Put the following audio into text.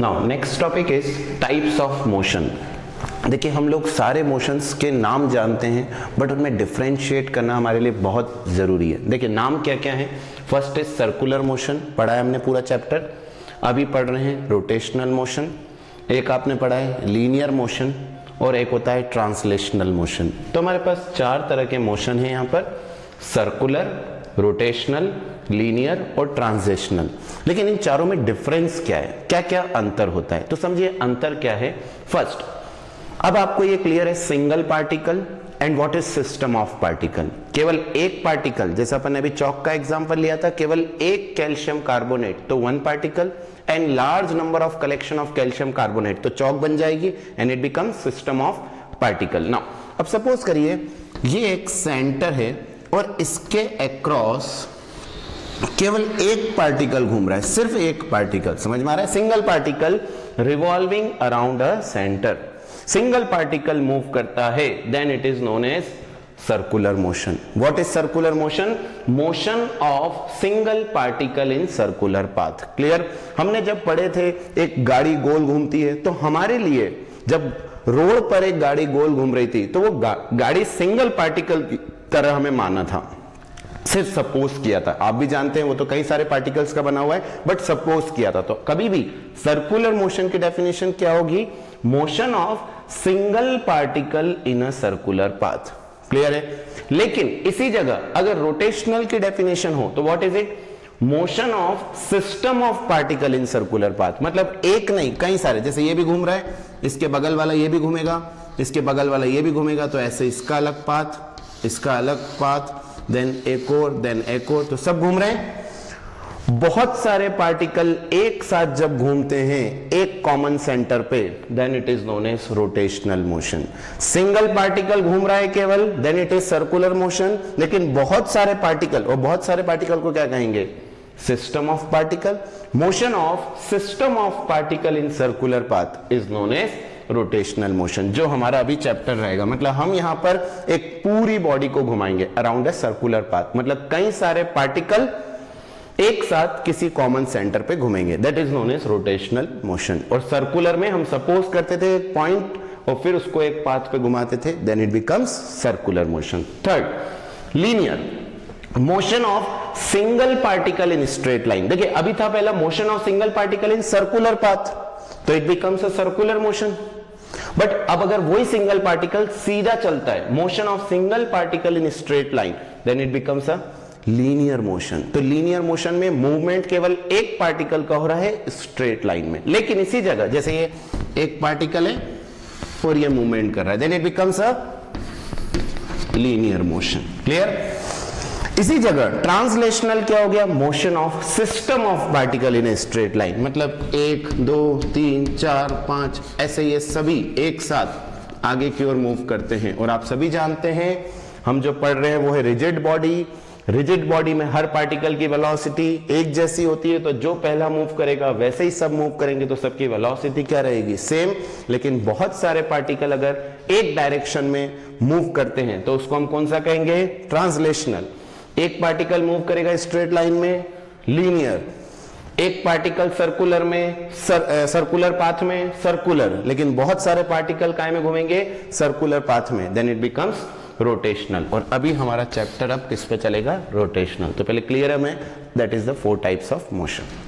Now next topic is types of motion देखिए, हम लोग सारे मोशंस के नाम जानते हैं बट उनमें डिफ्रेंशिएट करना हमारे लिए बहुत ज़रूरी है। देखिए, नाम क्या क्या है? फ़र्स्ट इज़ सर्कुलर मोशन पढ़ा है हमने पूरा चैप्टर अभी पढ़ रहे हैं रोटेशनल मोशन एक आपने पढ़ा है लीनियर मोशन और एक होता है ट्रांसलेशनल मोशन तो हमारे पास चार तरह के मोशन हैं यहाँ पर सर्कुलर रोटेशनल, लीनियर और ट्रांजेशनल। लेकिन इन चारों में डिफरेंस क्या है? क्या क्या अंतर होता है? तो समझिए अंतर क्या है? फ़र्स्ट अब आपको ये क्लियर है single particle and what is system of particle केवल एक पार्टिकल जैसे अपन ने अभी चौक का एग्जांपल लिया था, केवल एक कैल्शियम कार्बोनेट तो one particle and large number of collection of calcium carbonate तो चौक बन जाएगी and it become system of particle now अब सपोज़ करिए, ये एक सेंटर है और इसके अक्रॉस केवल एक पार्टिकल घूम रहा है सिर्फ़ एक पार्टिकल समझ में आ रहा है? Single particle revolving around a centre single particle move करता है then it is known as circular motion what is circular motion motion of single particle in circular path clear हमने जब पढ़े थे एक गाड़ी गोल घूमती है तो हमारे लिए जब रोड पर एक गाड़ी गोल घूम रही थी तो वो गा, गाड़ी सिंगल पार्टिकल तरह हमें माना था। सिर्फ़ सपोज़ किया था। आप भी जानते हैं, वो तो कई सारे पार्टिकल्स का बना हुआ है बट सपोज़ किया था। तो कभी भी सर्कुलर मोशन की डेफिनेशन क्या होगी? Motion of single particle in a circular path clear है? लेकिन इसी जगह अगर रोटेशनल की डेफिनेशन हो तो what is it motion of system of particle in circular path मतलब एक नहीं, कई सारे। जैसे ये भी घूम रहा है, इसके बगल वाला ये भी घूमेगा, इसके बगल वाला ये भी घूमेगा तो ऐसे इसका अलग पाथ इसका अलग पाथ देन एक और देन एक और तो सब घूम रहे हैं। बहुत सारे पार्टिकल एक साथ जब घूमते हैं, एक कॉमन सेंटर पे then it is known as rotational motion single particle घूम रहा है केवल then it is circular motion लेकिन बहुत सारे पार्टिकल और बहुत सारे पार्टिकल को क्या कहेंगे? System of particle motion of system of particle in circular path is known as rotational motion जो हमारा अभी चैप्टर रहेगा। मतलब हम यहाँ पर एक पूरी बॉडी को घुमाएँगे अराउंड ए सर्कुलर पाथ मतलब कई सारे पार्टिकल एक साथ किसी कॉमन सेंटर पे घूमेंगे। That is known as rotational motion और सर्कुलर में हम सपोज़ करते थे एक पॉइंट और फिर उसको एक पाथ पे घुमाते थे। Then it becomes circular motion third linear motion of single particle in straight line देखिए, अभी था पहला motion of single particle in circular path तो it becomes a circular motion but अब अगर वही सिंगल पार्टिकल सीधा चलता है motion of single particle in straight line then it becomes a linear motion तो लीनियर मोशन में मूवमेंट केवल एक पार्टिकल का हो रहा है स्ट्रेट लाइन में। लेकिन इसी जगह, जैसे ये एक पार्टिकल है और ये मूवमेंट कर रहा है then it becomes a linear motion clear इसी जगह ट्रांसलेशनल क्या हो गया? Motion of system of particle in a straight line मतलब एक, दो, तीन, चार, पाँच, ऐसे ये सभी एक साथ आगे की ओर मूव करते हैं। और आप सभी जानते हैं, हम जो पढ़ रहे हैं वो है रिजिड बॉडी रिजिड बॉडी में हर पार्टिकल की वेलोसिटी एक जैसी होती है तो जो पहला मूव करेगा, वैसे ही सब मूव करेंगे तो सबकी वेलोसिटी क्या रहेगी? सेम लेकिन बहुत सारे पार्टिकल अगर एक डायरेक्शन में मूव करते हैं तो उसको हम कौन सा कहेंगे? ट्रांसलेशनल एक पार्टिकल मूव करेगा स्ट्रेट लाइन में लीनियर एक पार्टिकल सर्कुलर में सर, ए, सर्कुलर पाथ में सर्कुलर लेकिन बहुत सारे पार्टिकल काय में घूमेंगे? सर्कुलर पाथ में. देन इट बिकम्स रोटेशनल और अभी हमारा चैप्टर अब किस पे चलेगा? रोटेशनल तो पहले क्लियर है मैं that is the four types of motion